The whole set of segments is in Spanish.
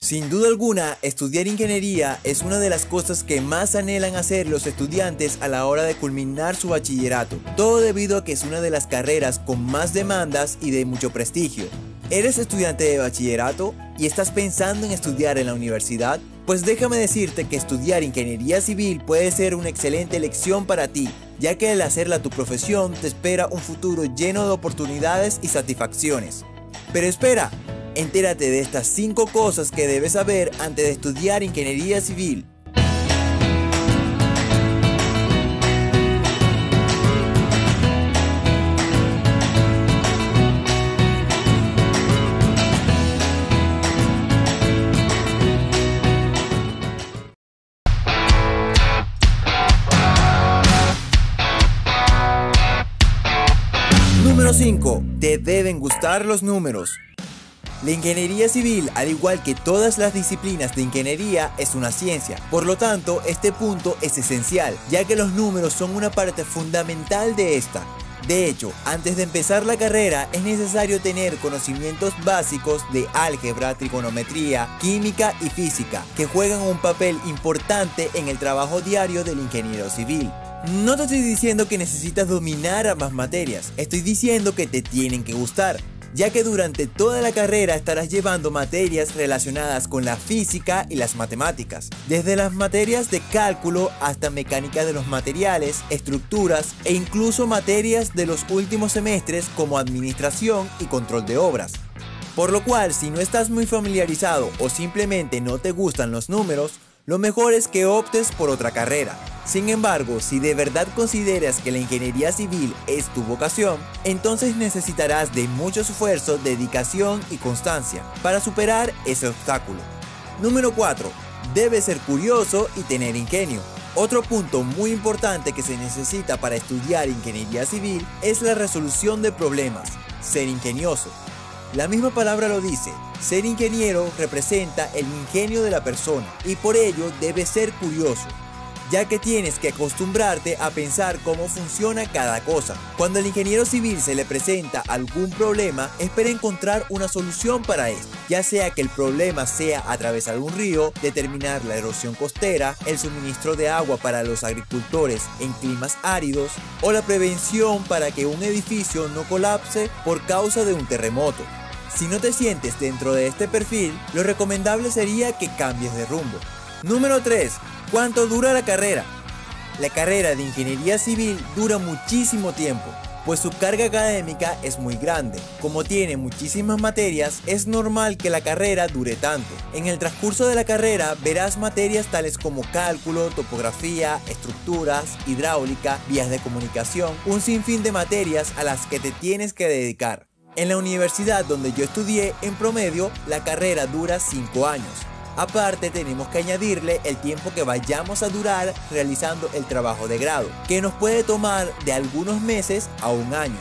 Sin duda alguna, estudiar ingeniería es una de las cosas que más anhelan hacer los estudiantes a la hora de culminar su bachillerato, todo debido a que es una de las carreras con más demandas y de mucho prestigio. ¿Eres estudiante de bachillerato y estás pensando en estudiar en la universidad? Pues déjame decirte que estudiar ingeniería civil puede ser una excelente elección para ti, ya que al hacerla tu profesión te espera un futuro lleno de oportunidades y satisfacciones. Pero espera, entérate de estas 5 cosas que debes saber antes de estudiar ingeniería civil. Número 5. Te deben gustar los números. La ingeniería civil, al igual que todas las disciplinas de ingeniería, es una ciencia. Por lo tanto, este punto es esencial, ya que los números son una parte fundamental de esta. De hecho, antes de empezar la carrera es necesario tener conocimientos básicos de álgebra, trigonometría, química y física, que juegan un papel importante en el trabajo diario del ingeniero civil. No te estoy diciendo que necesitas dominar ambas materias, estoy diciendo que te tienen que gustar ya que durante toda la carrera estarás llevando materias relacionadas con la física y las matemáticas, desde las materias de cálculo hasta mecánica de los materiales, estructuras e incluso materias de los últimos semestres como administración y control de obras. Por lo cual, si no estás muy familiarizado o simplemente no te gustan los números, lo mejor es que optes por otra carrera, sin embargo, si de verdad consideras que la ingeniería civil es tu vocación, entonces necesitarás de mucho esfuerzo, dedicación y constancia para superar ese obstáculo. Número 4. Debes ser curioso y tener ingenio. Otro punto muy importante que se necesita para estudiar ingeniería civil es la resolución de problemas, ser ingenioso. La misma palabra lo dice, ser ingeniero representa el ingenio de la persona y por ello debe ser curioso ya que tienes que acostumbrarte a pensar cómo funciona cada cosa. Cuando al ingeniero civil se le presenta algún problema, espera encontrar una solución para esto, ya sea que el problema sea atravesar un río, determinar la erosión costera, el suministro de agua para los agricultores en climas áridos o la prevención para que un edificio no colapse por causa de un terremoto. Si no te sientes dentro de este perfil, lo recomendable sería que cambies de rumbo. Número 3. ¿Cuánto dura la carrera? La carrera de ingeniería civil dura muchísimo tiempo, pues su carga académica es muy grande. Como tiene muchísimas materias, es normal que la carrera dure tanto. En el transcurso de la carrera verás materias tales como cálculo, topografía, estructuras, hidráulica, vías de comunicación, un sinfín de materias a las que te tienes que dedicar. En la universidad donde yo estudié, en promedio, la carrera dura 5 años. Aparte tenemos que añadirle el tiempo que vayamos a durar realizando el trabajo de grado, que nos puede tomar de algunos meses a un año.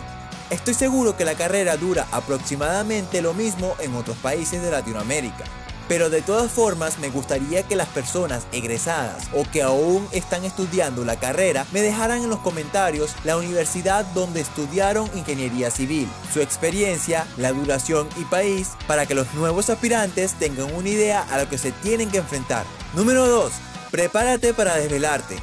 Estoy seguro que la carrera dura aproximadamente lo mismo en otros países de Latinoamérica. Pero de todas formas me gustaría que las personas egresadas o que aún están estudiando la carrera me dejaran en los comentarios la universidad donde estudiaron ingeniería civil, su experiencia, la duración y país para que los nuevos aspirantes tengan una idea a lo que se tienen que enfrentar. Número 2. Prepárate para desvelarte.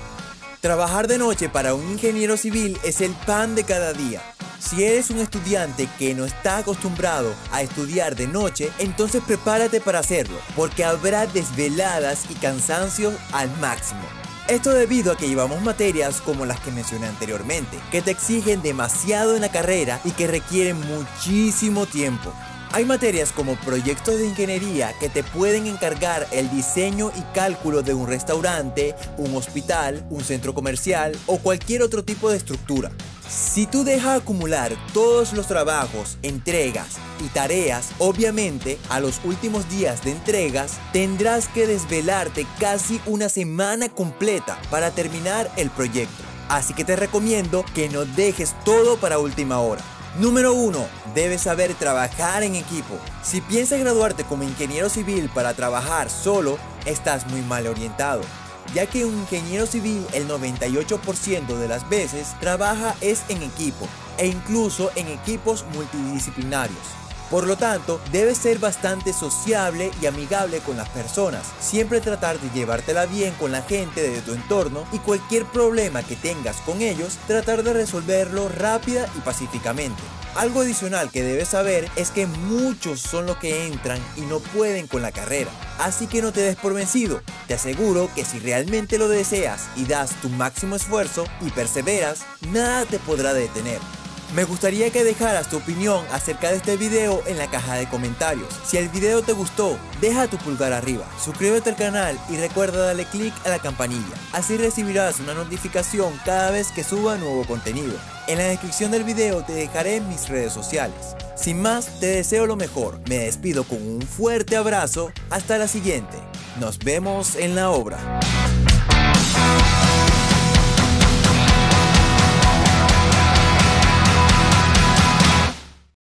Trabajar de noche para un ingeniero civil es el pan de cada día. Si eres un estudiante que no está acostumbrado a estudiar de noche, entonces prepárate para hacerlo, porque habrá desveladas y cansancio al máximo. Esto debido a que llevamos materias como las que mencioné anteriormente, que te exigen demasiado en la carrera y que requieren muchísimo tiempo. Hay materias como proyectos de ingeniería que te pueden encargar el diseño y cálculo de un restaurante, un hospital, un centro comercial o cualquier otro tipo de estructura. Si tú dejas acumular todos los trabajos, entregas y tareas, obviamente a los últimos días de entregas tendrás que desvelarte casi una semana completa para terminar el proyecto. Así que te recomiendo que no dejes todo para última hora. Número 1. Debes saber trabajar en equipo. Si piensas graduarte como ingeniero civil para trabajar solo, estás muy mal orientado ya que un ingeniero civil el 98% de las veces trabaja es en equipo e incluso en equipos multidisciplinarios. Por lo tanto, debes ser bastante sociable y amigable con las personas, siempre tratar de llevártela bien con la gente de tu entorno y cualquier problema que tengas con ellos, tratar de resolverlo rápida y pacíficamente. Algo adicional que debes saber es que muchos son los que entran y no pueden con la carrera, así que no te des por vencido. Te aseguro que si realmente lo deseas y das tu máximo esfuerzo y perseveras, nada te podrá detener. Me gustaría que dejaras tu opinión acerca de este video en la caja de comentarios. Si el video te gustó, deja tu pulgar arriba, suscríbete al canal y recuerda darle click a la campanilla. Así recibirás una notificación cada vez que suba nuevo contenido. En la descripción del video te dejaré mis redes sociales. Sin más, te deseo lo mejor. Me despido con un fuerte abrazo. Hasta la siguiente. Nos vemos en la obra.